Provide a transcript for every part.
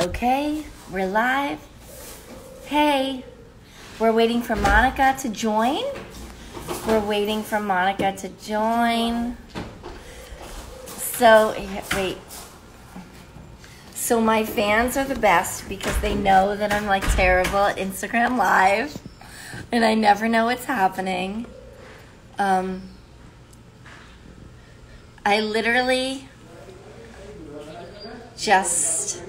Okay, we're live. Hey, we're waiting for Monica to join. We're waiting for Monica to join. So, wait. So, my fans are the best because they know that I'm like terrible at Instagram Live and I never know what's happening. Um, I literally just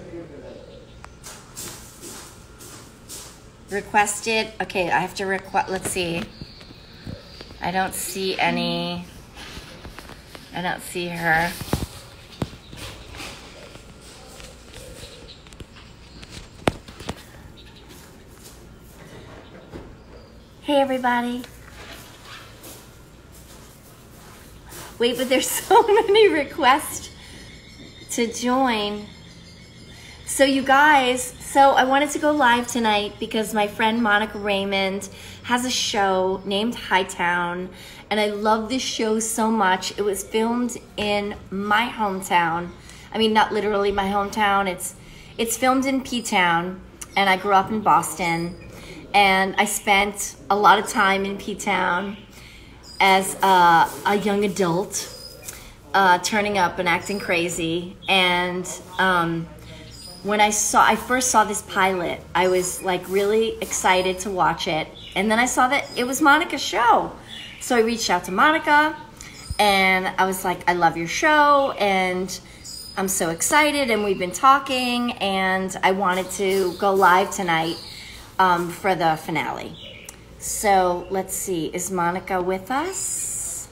requested. Okay, I have to request. Let's see. I don't see any. I don't see her. Hey, everybody. Wait, but there's so many requests to join. So, you guys, so I wanted to go live tonight because my friend Monica Raymund has a show named Hightown, and I love this show so much. It was filmed in my hometown. I mean, not literally my hometown. It's it's filmed in P Town, and I grew up in Boston, and I spent a lot of time in P Town as a, a young adult, uh, turning up and acting crazy, and. Um, when I saw I first saw this pilot, I was like really excited to watch it. And then I saw that it was Monica's show. So I reached out to Monica and I was like, I love your show and I'm so excited and we've been talking and I wanted to go live tonight um, for the finale. So let's see, is Monica with us?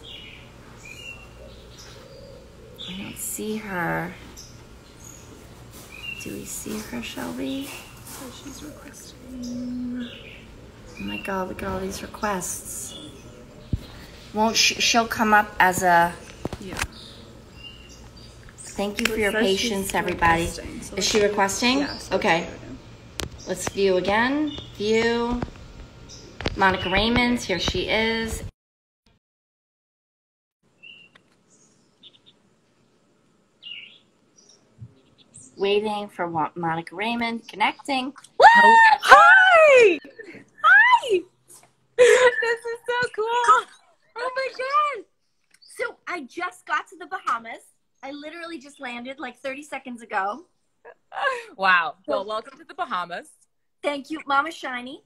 I don't see her. Do we see her, Shelby? So she's requesting. Oh my god, look at all these requests. Won't she, she'll come up as a. Yeah. Thank you for It your patience, everybody. so Is she requesting? Yeah, so okay. let's view again. View. Monica Raymund's, here she is. Waiting for Monica Raymund connecting. Hi! Hi! this is so cool. Oh my god! So I just got to the Bahamas. I literally just landed like 30 seconds ago. Wow. Well, welcome to the Bahamas. Thank you, Mama Shiny.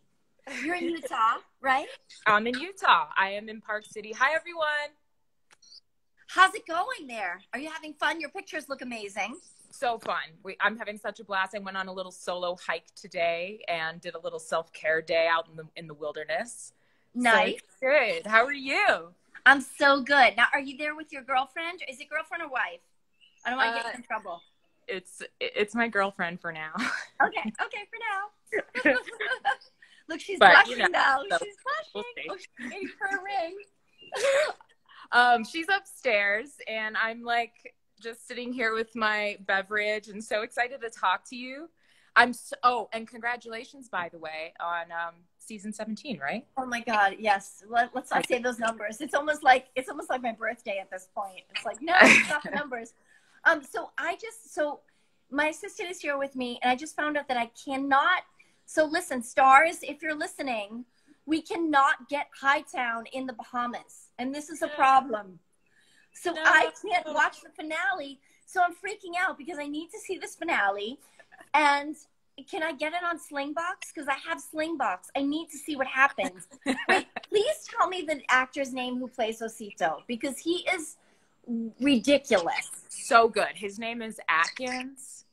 You're in Utah, right? I'm in Utah. I am in Park City. Hi, everyone. How's it going there? Are you having fun? Your pictures look amazing. So fun. We, I'm having such a blast. I went on a little solo hike today and did a little self care day out in the in the wilderness. Nice. it's good. How are you? I'm so good. Now, are you there with your girlfriend? Is it girlfriend or wife? I don't want to Uh, get in trouble. It's it's my girlfriend for now. Okay, okay, for now. Look, she's But, blushing you know, now. so she's we'll blushing. see. oh, she's waiting for a ring. um, she's upstairs, and I'm like just sitting here with my beverage, and so excited to talk to you. I'm so, oh, and congratulations, by the way, on um, season 17, right? Oh my God, yes. Let, let's not say those numbers. It's almost like it's almost like my birthday at this point. It's like no, it's not the numbers. Um, so I just so my assistant is here with me, and I just found out that I cannot. So listen, stars, if you're listening, we cannot get Hightown in the Bahamas, and this is a problem. So No. I can't watch the finale. So I'm freaking out because I need to see this finale, and can I get it on Slingbox? Because I have Slingbox. I need to see what happens. Wait, please tell me the actor's name who plays Osito because he is ridiculous. So good. His name is Atkins.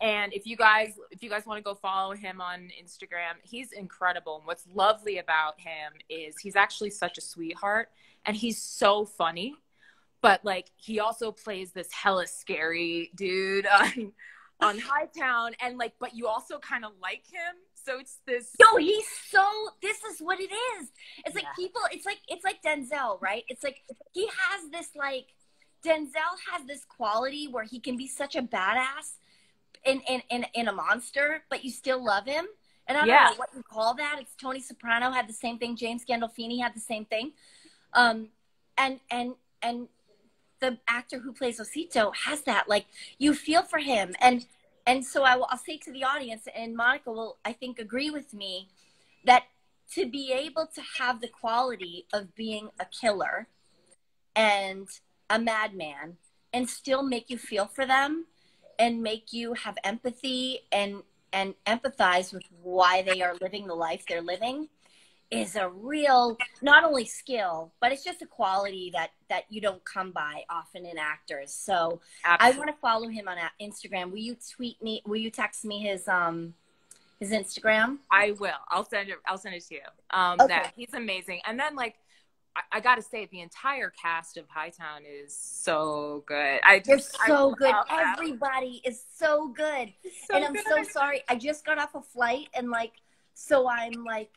And if you guys if you guys want to go follow him on Instagram, he's incredible. And what's lovely about him is he's actually such a sweetheart and he's so funny. But like he also plays this hella scary dude on on Hightown and like but you also kind of like him. So it's this Yo, he's so. This is what it is. It's like Yeah. people. It's like it's like Denzel, right? It's like he has this like Denzel has this quality where he can be such a badass in in in, in a monster, but you still love him. And I don't Yeah. know what you call that. It's Tony Soprano had the same thing. James Gandolfini had the same thing. Um, and and and the actor who plays Osito has that. Like you feel for him, and and so I will, I'll say to the audience, and Monica will, I think, agree with me that to be able to have the quality of being a killer and a madman and still make you feel for them and make you have empathy and and empathize with why they are living the life they're living is a real not only skill but it's just a quality that that you don't come by often in actors so Absolutely. i want to follow him on instagram will you tweet me will you text me his um his instagram i will i'll send it i'll send it to you um okay. that he's amazing and then like I, I got to say, the entire cast of Hightown is so good. I just, They're so good. Everybody is so good. So and I'm good. so sorry. I just got off a flight and like, so I'm like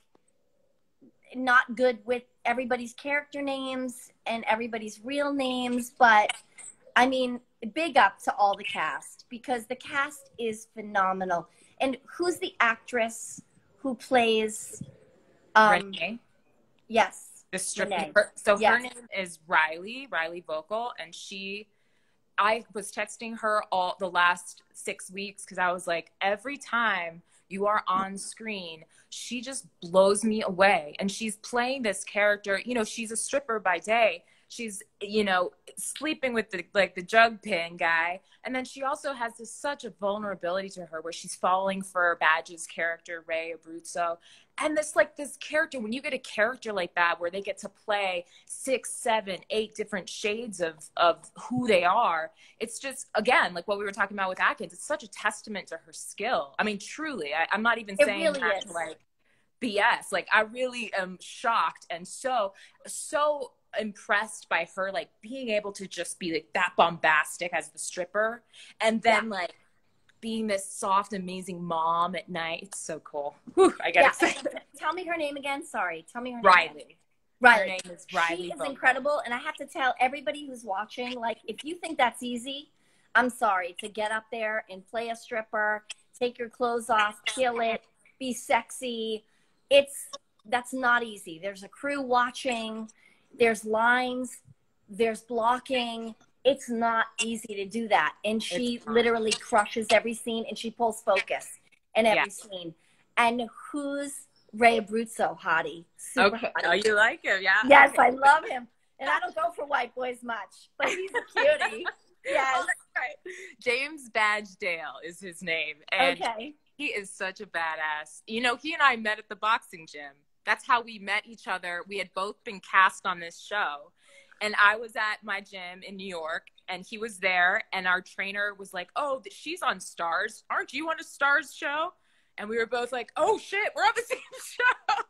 not good with everybody's character names and everybody's real names, but I mean, big up to all the cast because the cast is phenomenal. And who's the actress who plays um Renee? Yes. The stripper. Her, so yes. her name is Riley, Riley Voelkel, and she I was texting her all the last six weeks because I was like, every time you are on screen, she just blows me away. And she's playing this character, you know, she's a stripper by day. She's, you know, sleeping with the like the jug pin guy. And then she also has this such a vulnerability to her where she's falling for Badge's character, Ray Abruzzo and this like this character when you get a character like that where they get to play six seven eight different shades of of who they are it's just again like what we were talking about with atkins it's such a testament to her skill i mean truly I, am not even it saying really that is. like bs like i really am shocked and so so impressed by her like being able to just be like that bombastic as the stripper and then yeah. like being this soft, amazing mom at night. It's so cool. Whew, I get yeah. excited. Tell me her name again. Sorry. Tell me her name. Riley. Again. Riley. Her name is Riley. She is incredible. And I have to tell everybody who's watching, like, if you think that's easy, I'm sorry to get up there and play a stripper, take your clothes off, kill it, be sexy. It's that's not easy. There's a crew watching, there's lines, there's blocking, it's not easy to do that. And she literally crushes every scene and she pulls focus in every yeah. scene. And who's Ray Abruzzo, hottie? Super okay. Hottie. Oh, you like him? Yeah. Yes, okay. I love him. And I don't go for white boys much, but he's a cutie. yes. Oh, right. James Badge Dale is his name. And okay. he is such a badass. You know, he and I met at the boxing gym. That's how we met each other. We had both been cast on this show and I was at my gym in New York and he was there and our trainer was like, "Oh, she's on Starz. Aren't you on a Starz show?" And we were both like, "Oh shit, we're on the same show."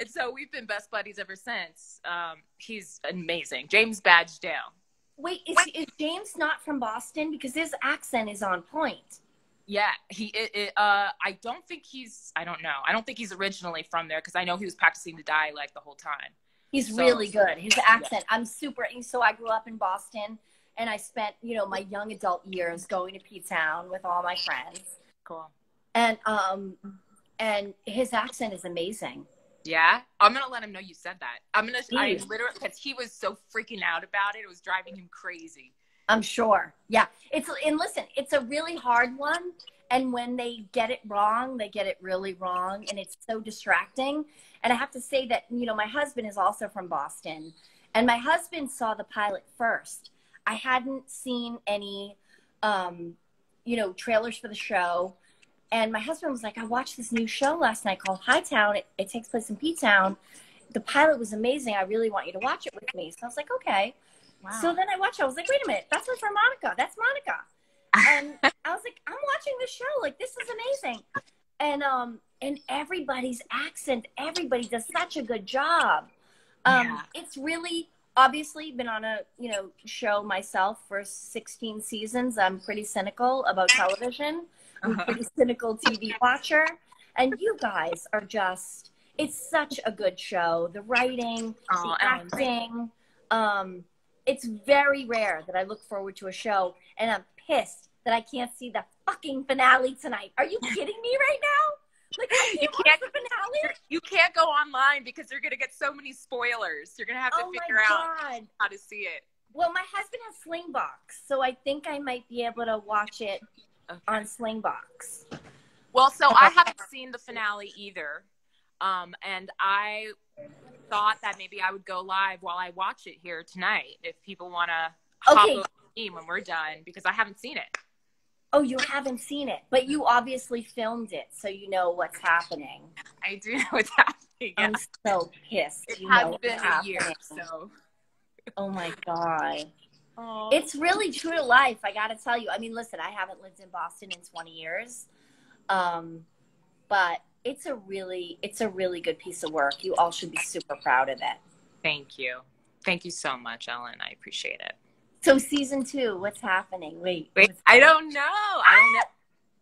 and so we've been best buddies ever since. Um, he's amazing. James Badge Dale. Wait, is, is James not from Boston because his accent is on point? Yeah, he. It, it, uh, I don't think he's. I don't know. I don't think he's originally from there because I know he was practicing the dialect the whole time. He's so, really good. His accent. Yeah. I'm super. So I grew up in Boston, and I spent you know my young adult years going to P Town with all my friends. Cool. And um, and his accent is amazing. Yeah, I'm gonna let him know you said that. I'm gonna. Jeez. I literally because he was so freaking out about it. It was driving him crazy. I'm sure. Yeah, it's and listen, it's a really hard one. And when they get it wrong, they get it really wrong, and it's so distracting. And I have to say that, you know, my husband is also from Boston, and my husband saw the pilot first. I hadn't seen any, um, you know, trailers for the show. And my husband was like, I watched this new show last night called Hightown. It, it takes place in P Town. The pilot was amazing. I really want you to watch it with me. So I was like, okay. Wow. So then I watched it. I was like, wait a minute. That's for Monica. That's Monica. And I was like, I'm watching the show. Like, this is amazing. And um, and everybody's accent, everybody does such a good job. Um, yeah. It's really obviously been on a you know show myself for 16 seasons. I'm pretty cynical about television. I'm a uh-huh. pretty cynical TV watcher, and you guys are just. It's such a good show. The writing, oh, the acting. Um, it's very rare that I look forward to a show and I'm pissed that I can't see the fucking finale tonight. Are you kidding me right now? Like you can't the finale. You can't go online because you're gonna get so many spoilers. You're gonna have to oh figure out how to see it. Well, my husband has Slingbox, so I think I might be able to watch it okay. on Slingbox. Well, so I haven't seen the finale either. Um, and I thought that maybe I would go live while I watch it here tonight if people want to hop okay. over me when we're done because I haven't seen it. Oh, you haven't seen it, but you obviously filmed it, so you know what's happening. I do know what's happening. I'm so pissed. It you has been a year, so. Oh my god. Aww. It's really true to life. I got to tell you. I mean, listen, I haven't lived in Boston in 20 years, um, but it's a really, it's a really good piece of work. You all should be super proud of it. Thank you. Thank you so much, Ellen. I appreciate it. So season two, what's happening? Wait, wait. I don't know. I don't know.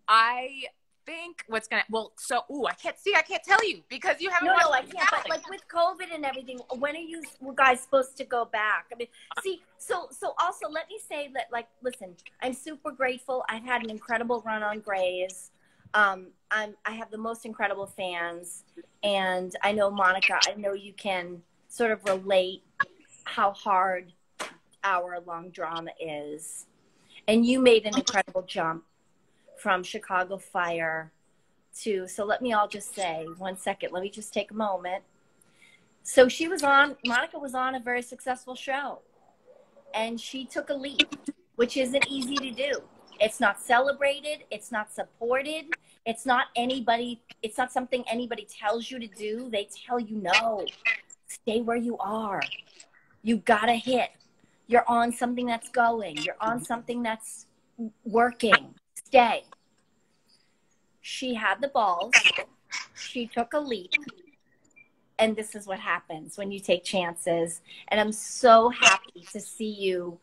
I think what's gonna well so ooh I can't see I can't tell you because you haven't no no I can't but like with COVID and everything when are you guys supposed to go back I mean see so so also let me say that like listen I'm super grateful I've had an incredible run on Grey's um I'm I have the most incredible fans and I know Monica I know you can sort of relate how hard hour long drama is and you made an incredible jump from Chicago Fire to, so let me all just say, one second, let me just take a moment. So she was on, Monica was on a very successful show and she took a leap, which isn't easy to do. It's not celebrated, it's not supported, it's not anybody, it's not something anybody tells you to do. They tell you no, stay where you are. You gotta hit. You're on something that's going, you're on something that's working stay. She had the balls. She took a leap. And this is what happens when you take chances. And I'm so happy to see you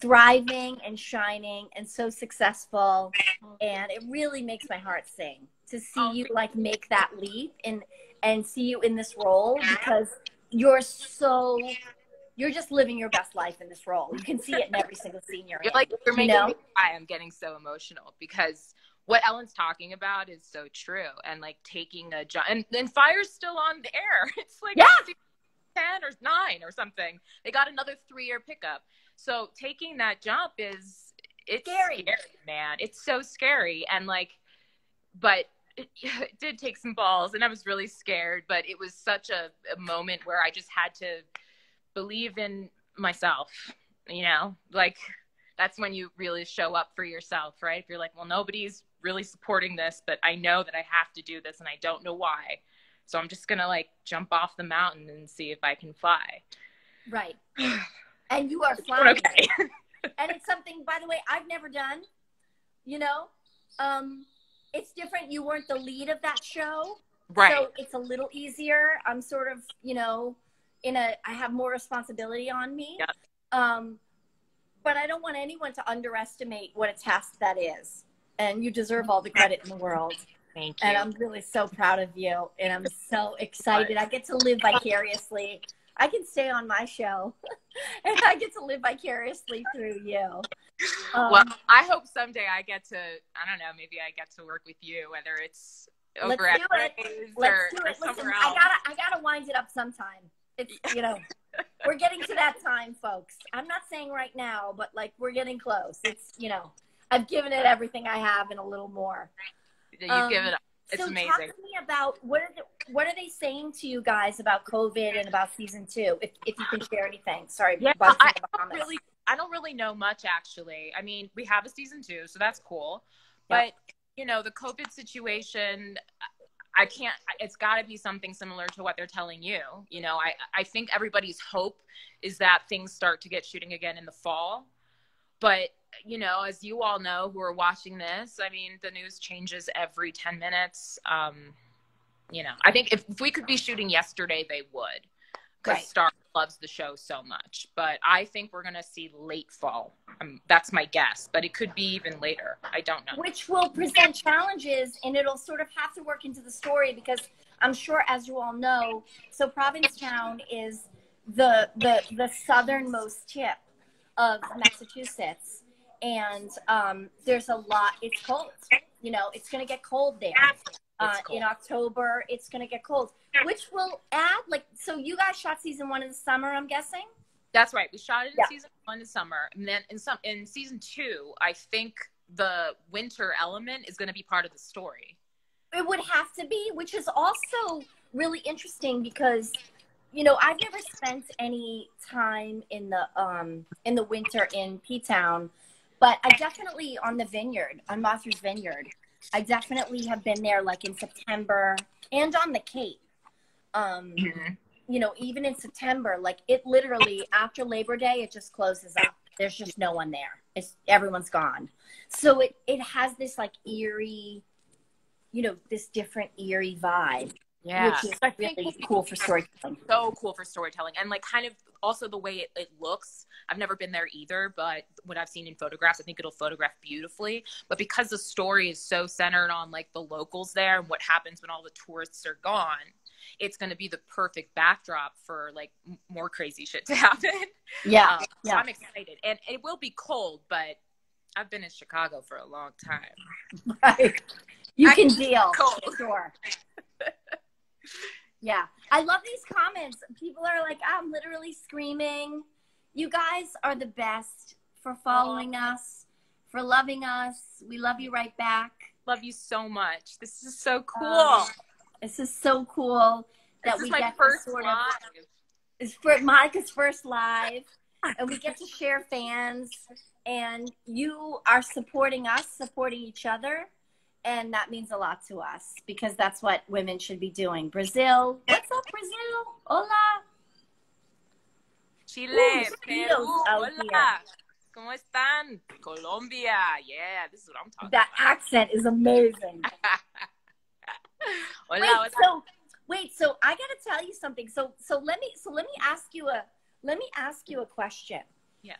thriving and shining and so successful. And it really makes my heart sing to see you like make that leap and and see you in this role because you're so you're just living your best life in this role. You can see it in every single scene you're, you're in. Like you're making you know? me cry. I'm getting so emotional because what Ellen's talking about is so true. And like taking a jump, and, then Fire's still on the air. It's like yeah. ten or nine or something. They got another three year pickup. So taking that jump is it's scary. scary, man. It's so scary, and like, but it, it, did take some balls, and I was really scared. But it was such a, a moment where I just had to believe in myself, you know, like that's when you really show up for yourself, right? If you're like, well, nobody's really supporting this, but I know that I have to do this and I don't know why. So I'm just going to like jump off the mountain and see if I can fly. Right. and you are flying. Okay. and it's something, by the way, I've never done, you know, um, it's different. You weren't the lead of that show. Right. So it's a little easier. I'm sort of, you know, in a I have more responsibility on me. Yeah. Um, but I don't want anyone to underestimate what a task that is. And you deserve all the credit in the world. Thank you. And I'm really so proud of you. And I'm so excited. I get to live vicariously. I can stay on my show and I get to live vicariously through you. Um, well, I hope someday I get to, I don't know, maybe I get to work with you, whether it's over let's at do it. Let's or, do it. Listen, else. I gotta, I gotta wind it up sometime. It's you know, we're getting to that time, folks. I'm not saying right now, but like we're getting close. It's you know, I've given it everything I have and a little more. You um, give it. It's so amazing. talk to me about what are the, what are they saying to you guys about COVID and about season two? If if you can share anything. Sorry, yeah, I don't really I don't really know much actually. I mean, we have a season two, so that's cool. But you know, the COVID situation, I can't, it's got to be something similar to what they're telling you. You know, I, I think everybody's hope is that things start to get shooting again in the fall. But, you know, as you all know who are watching this, I mean, the news changes every 10 minutes. Um, you know, I think if, if we could be shooting yesterday, they would. Because right. Star loves the show so much. But I think we're going to see late fall. Um, that's my guess. But it could be even later. I don't know. Which will present challenges and it'll sort of have to work into the story because I'm sure, as you all know, so Provincetown is the, the, the southernmost tip of Massachusetts. And um, there's a lot, it's cold. You know, it's going to get cold there. Uh, in October, it's going to get cold, which will add like so. You guys shot season one in the summer, I'm guessing. That's right. We shot it in yeah. season one in the summer, and then in some in season two, I think the winter element is going to be part of the story. It would have to be, which is also really interesting because you know I've never spent any time in the um in the winter in P Town, but I definitely on the vineyard on Martha's Vineyard. I definitely have been there like in September and on the Cape. Um, Mm-hmm. you know, even in September, like it literally after Labor Day, it just closes up. There's just no one there. It's everyone's gone. So it it has this like eerie, you know, this different eerie vibe, Yeah. which is I think really cool for storytelling. so cool for storytelling and like kind of also the way it, it looks i've never been there either but what i've seen in photographs i think it'll photograph beautifully but because the story is so centered on like the locals there and what happens when all the tourists are gone it's going to be the perfect backdrop for like m- more crazy shit to happen Yeah, Um, so i'm excited and it will be cold but i've been in chicago for a long time right. You I can deal. cold. Sure. yeah. I love these comments. People are like, I'm literally screaming. You guys are the best for following us, for loving us. We love you right back. love you so much this is so cool Um, This is so cool that this we is my get first to sort live. of it's for Monica's first live, and we get to share fans, and you are supporting us, supporting each other, and that means a lot to us because that's what women should be doing. Brazil, what's up, Brazil? Hola. Chile, Ooh, Peru, hola. ¿Cómo están? Colombia. Yeah, this is what I'm talking That accent is amazing. hola, Wait, so wait, so I gotta tell you something. So so let me so let me ask you a let me ask you a question. Yes.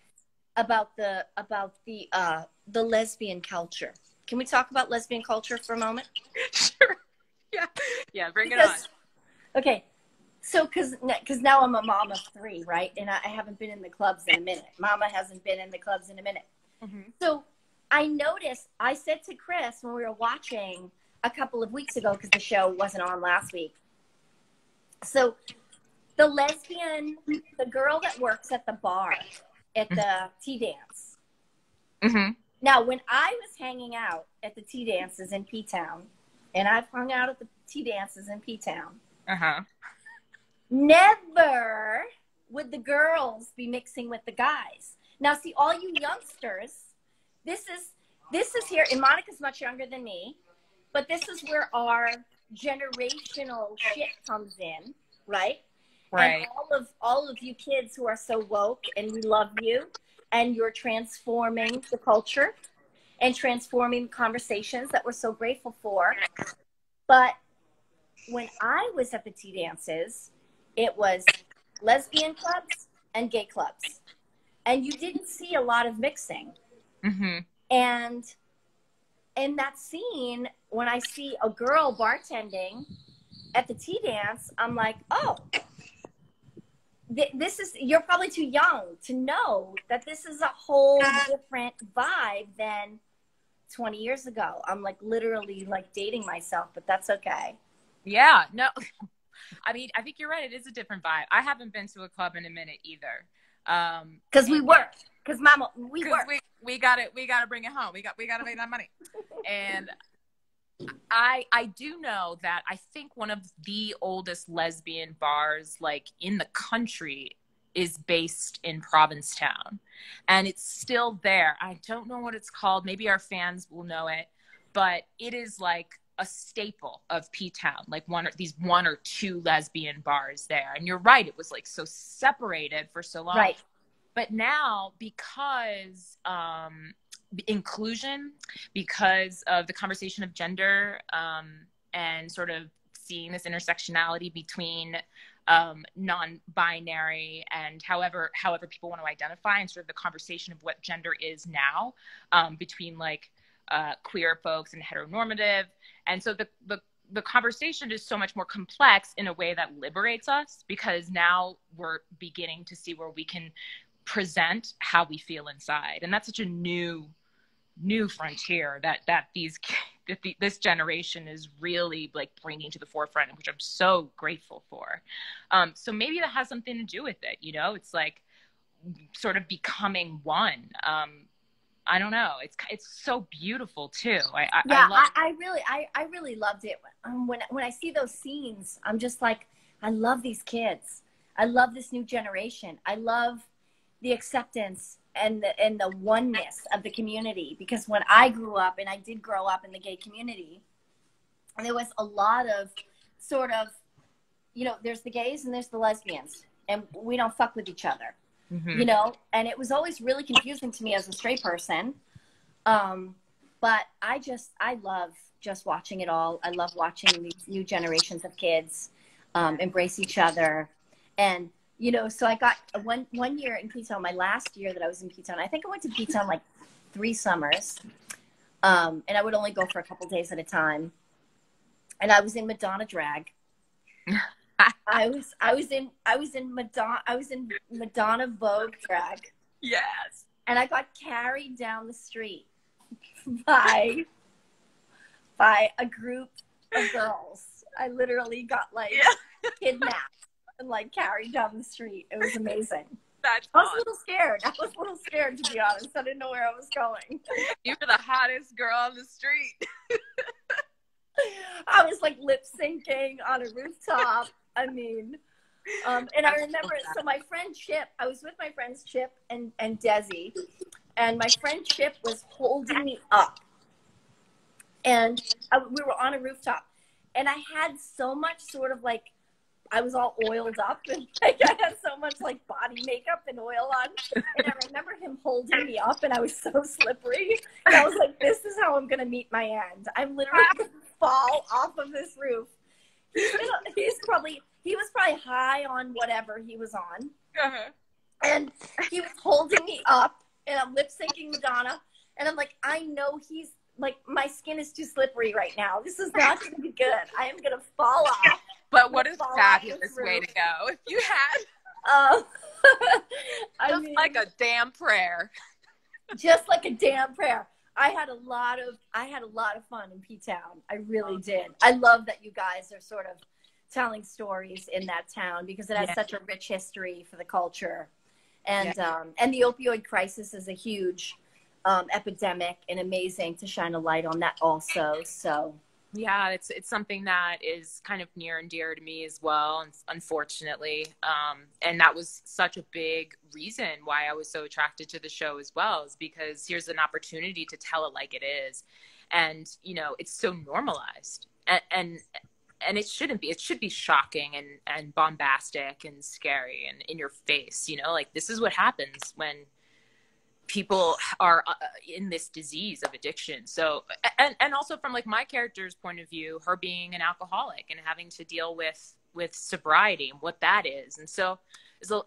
About the about the uh the lesbian culture. Can we talk about lesbian culture for a moment? sure. Yeah. Yeah, bring Because- it on. Okay. So, because because now I'm a mom of three, right? And I, I haven't been in the clubs in a minute. Mama hasn't been in the clubs in a minute. Mhm. So I noticed, I said to Chris when we were watching a couple of weeks ago, because the show wasn't on last week. So the lesbian, the girl that works at the bar at the tea dance. Mhm. Now, when I was hanging out at the tea dances in P Town, and I've hung out at the tea dances in P Town, Uh-huh. never would the girls be mixing with the guys. Now, see, all you youngsters, this is this is here, and Monica's much younger than me, but this is where our generational shit comes in, right? Right. And all of all of you kids who are so woke, and we love you, and you're transforming the culture and transforming conversations that we're so grateful for. But when I was at the tea dances, it was lesbian clubs and gay clubs. And you didn't see a lot of mixing. Mhm. And in that scene, when I see a girl bartending at the tea dance, I'm like, oh, th- this is, you're probably too young to know that this is a whole different vibe than 20 years ago. I'm like literally like dating myself, but that's okay. Yeah, no. I mean, I think you're right. It is a different vibe. I haven't been to a club in a minute either. Um, Because we work. Because mama, we 'cause work. we we got it. we got to bring it home. We got we got to make that money. And I I do know that I think one of the oldest lesbian bars like in the country is based in Provincetown. And it's still there. I don't know what it's called. Maybe our fans will know it, but it is like a staple of P Town, like one or these one or two lesbian bars there. And you're right, it was like so separated for so long right. but now because um, inclusion because of the conversation of gender um, and sort of seeing this intersectionality between um, non-binary and however however people want to identify and sort of the conversation of what gender is now um, between like uh, queer folks and heteronormative. And so the, the the conversation is so much more complex in a way that liberates us because now we're beginning to see where we can present how we feel inside. And that's such a new new frontier that that these that the, this generation is really like bringing to the forefront which i'm so grateful for um, so maybe that has something to do with it you know it's like sort of becoming one um, I don't know. It's it's so beautiful too. I, I yeah, I, love- I, I really I, I really loved it. Um, when when I see those scenes, I'm just like, I love these kids. I love this new generation. I love the acceptance and the and the oneness of the community. Because when I grew up, and I did grow up in the gay community, there was a lot of sort of, you know, there's the gays and there's the lesbians, and we don't fuck with each other Mhm. you know and it was always really confusing to me as a straight person um, but i just i love just watching it all i love watching these new generations of kids um, embrace each other and you know so i got one one year in p-town my last year that i was in p-town i think i went to p-town like three summers um, and i would only go for a couple days at a time and i was in madonna drag I was I was in I was in Madonna I was in Madonna Vogue drag yes. and I got carried down the street by by a group of girls. I literally got like Yeah. kidnapped and like carried down the street. It was amazing. That's I was a little scared. I was a little scared to be honest. I didn't know where I was going. You were the hottest girl on the street. I was like lip syncing on a rooftop. I mean, um, and I remember, so my friend Chip, I was with my friends Chip and, and Desi, and my friend Chip was holding me up. And I, we were on a rooftop, and I had so much sort of like, I was all oiled up, and like I had so much like body makeup and oil on. And I remember him holding me up, and I was so slippery. And I was like, this is how I'm going to meet my end. I'm literally going to fall off of this roof. He's, gonna, he's probably, he was probably high on whatever he was on. Uh-huh. And he was holding me up, and I'm lip syncing Madonna. And I'm like, I know he's like, my skin is too slippery right now. This is not going to be good. I am going to fall off. But what a Fall fabulous way to go. If you had Um, I just mean, like a damn prayer. just like a damn prayer. I had a lot of I had a lot of fun in P Town. I really did. I love that you guys are sort of telling stories in that town because it has Yeah. such a rich history for the culture, and um, and the opioid crisis is a huge um, epidemic and amazing to shine a light on that also. So Yeah, it's it's something that is kind of near and dear to me as well, and unfortunately, um, and that was such a big reason why I was so attracted to the show as well, is because here's an opportunity to tell it like it is, and you know it's so normalized, and and, and it shouldn't be. It should be shocking and and bombastic and scary and in your face. You know, like this is what happens when people are uh, in this disease of addiction. So and and also from like my character's point of view her being an alcoholic and having to deal with with sobriety and what that is. And so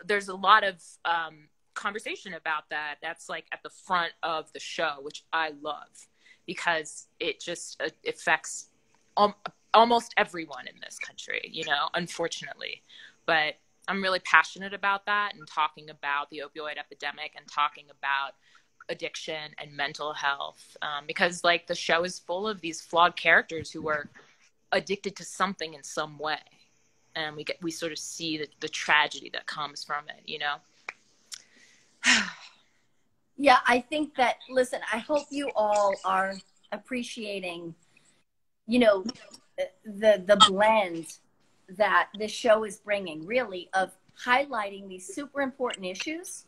there's a, lot of um, conversation about that that's like at the front of the show which i love because it just uh, affects um, almost everyone in this country you know unfortunately. But I'm really passionate about that and talking about the opioid epidemic and talking about addiction and mental health um, because like the show is full of these flawed characters who are addicted to something in some way. And we get we sort of see the, the tragedy that comes from it you know? Yeah, I think that, listen, I hope you all are appreciating, you know, the, the blend that this show is bringing, really, of highlighting these super important issues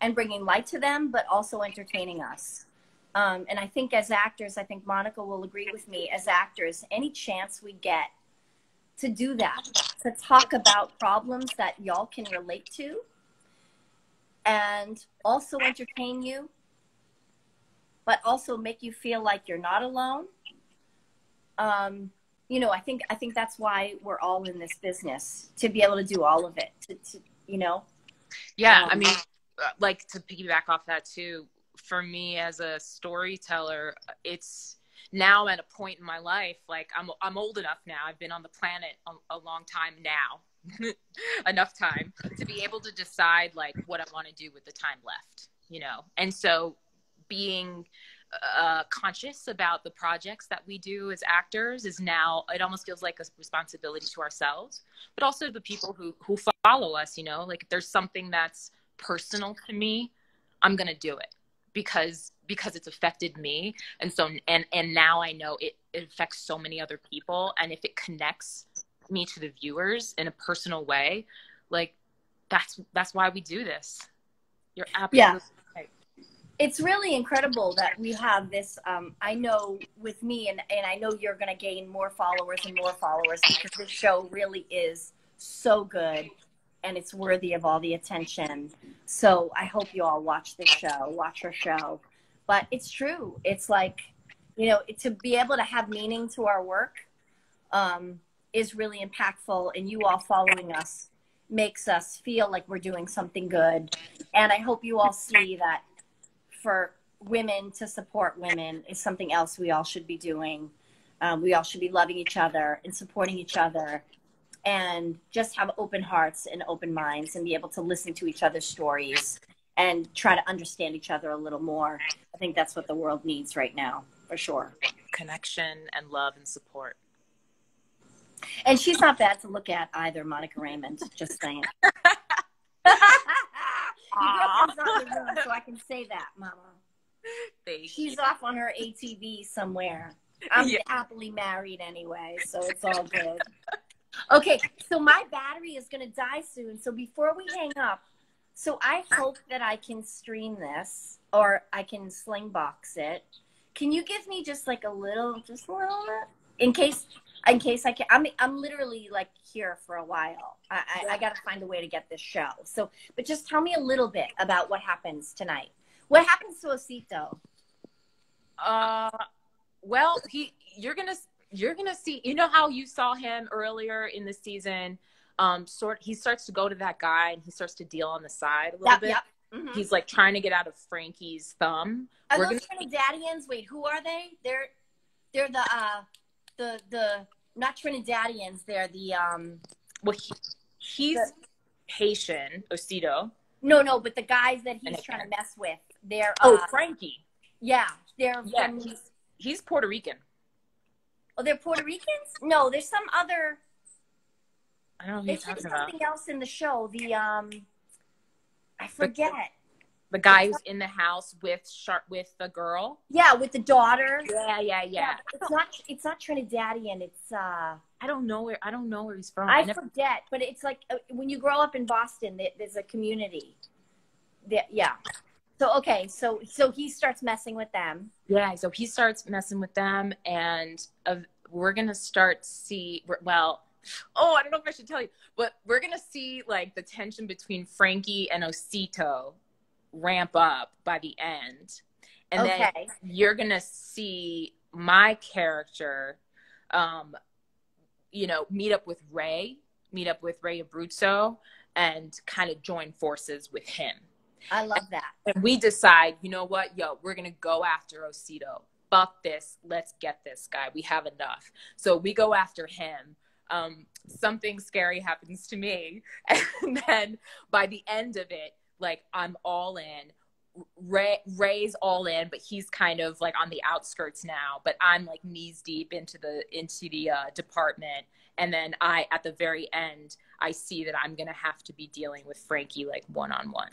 and bringing light to them, but also entertaining us. Um, and I think as actors, I think Monica will agree with me, as actors, any chance we get to do that, to talk about problems that y'all can relate to, and also entertain you, but also make you feel like you're not alone. Um, you know, I think I think that's why we're all in this business to be able to do all of it. To, to you know, yeah i Um, mean uh, like to piggyback off that too for me as a storyteller it's now I'm at a point in my life like i'm i'm old enough now i've been on the planet a, a long time now enough time to be able to decide like what i want to do with the time left you know and so being uh, conscious about the projects that we do as actors is now it almost feels like a responsibility to ourselves but also the people who who follow us you know? Like if there's something that's personal to me i'm going to do it because because it's affected me. And so and and now i know it, it affects so many other people. And if it connects me to the viewers in a personal way like that's that's why we do this. You're absolutely yeah. It's really incredible that we have this um, i know with me and, and i know you're going to gain more followers and more followers because this show really is so good and it's worthy of all the attention. So i hope you all watch this show watch our show. But it's true. It's like you know to be able to have meaning to our work um, is really impactful and you all following us makes us feel like we're doing something good. And i hope you all see that for women to support women is something else we all should be doing. Um, we all should be loving each other and supporting each other and just have open hearts and open minds and be able to listen to each other's stories and try to understand each other a little more. I think that's what the world needs right now, for sure. Connection and love and support. And she's not bad to look at either, Monica Raymund, just saying. not in the room, so I can say that, Mama. Thank She's you. off on her ATV somewhere. I'm yeah. happily married anyway, so it's all good. Okay, so my battery is going to die soon. So before we hang up, so I hope that I can stream this or I can slingbox it. Can you give me just like a little, just a little bit, in case in case I can. I'm I'm literally like here for a while. I I, I got to find a way to get this show. So, but just tell me a little bit about what happens tonight. What happens to Osito? Uh, well, he you're gonna you're gonna see. You know how you saw him earlier in the season. Um, sort he starts to go to that guy and he starts to deal on the side a little yep, bit. Yep. Mm-hmm. He's like trying to get out of Frankie's thumb. Are We're those gonna... Trinidadians? Wait, who are they? They're they're the uh the the not Trinidadians. They're the um. Well, he, he's the, Haitian, Osito. No, no, but the guys that he's trying to mess with, they're oh uh, Frankie. Yeah, they're yeah. From, he's, he's Puerto Rican. Oh, they're Puerto Ricans? No, there's some other. I don't know. There's something about. else in the show. The um, I forget the guy who's in the house with sharp with the girl. Yeah, with the daughter. Yeah, yeah, yeah. yeah it's not it's not Trinidadian. It's uh I don't know where I don't know where he's from. I, I never... forget, but it's like uh, when you grow up in Boston, there's a community. yeah. So okay, so so he starts messing with them. Yeah, so he starts messing with them, and uh, we're gonna start see well. Oh, I don't know if I should tell you, but we're gonna see like the tension between Frankie and Osito ramp up by the end. And okay. then you're going to see my character, um, you know, meet up with Ray, meet up with Ray Abruzzo, and kind of join forces with him. I love that. And we decide, you know what, yo, we're going to go after Osito. Fuck this. Let's get this guy. We have enough. So we go after him. Um, something scary happens to me. And then by the end of it, like I'm all in. Ray Ray's all in, but he's kind of like on the outskirts now. But I'm like knees deep into the into the uh, department, and then I at the very end I see that I'm gonna have to be dealing with Frankie like one on one.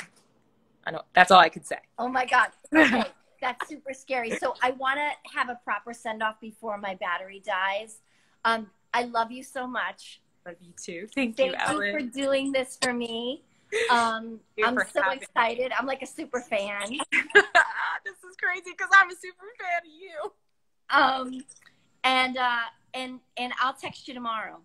I know that's all I could say. Oh my god. Okay. that's super scary. So I want to have a proper send off before my battery dies. Um, I love you so much. Love you too. Thank, Thank you, Thank you for doing this for me. Um, I'm so excited. I'm like a super fan. this is crazy because I'm a super fan of you. Um, and uh, and and I'll text you tomorrow.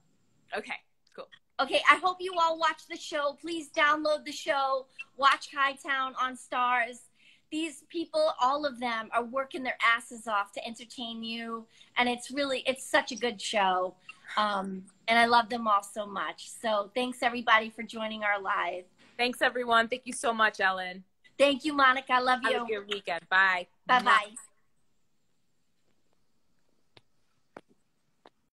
Okay, cool. Okay, I hope you all watch the show. Please download the show. Watch Hightown on Starz. These people, all of them, are working their asses off to entertain you, and it's really it's such a good show. Um, and I love them all so much. So thanks everybody for joining our live. Thanks everyone. Thank you so much, Ellen. Thank you, Monica. I love you. Have a good weekend. Bye. Bye bye.